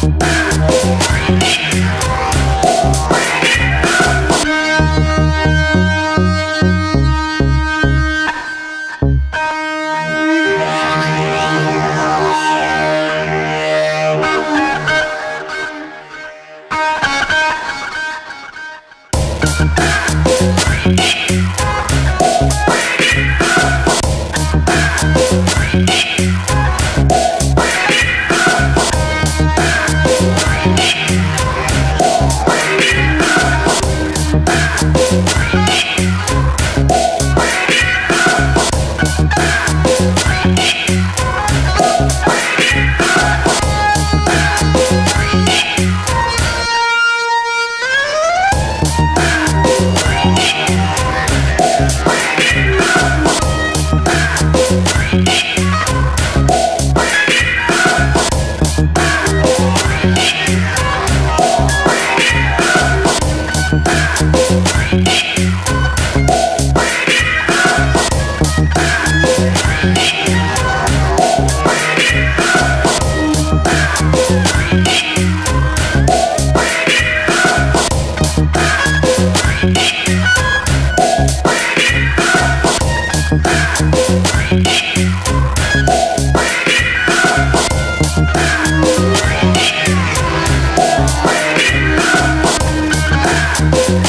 Thank Yeah. Bye.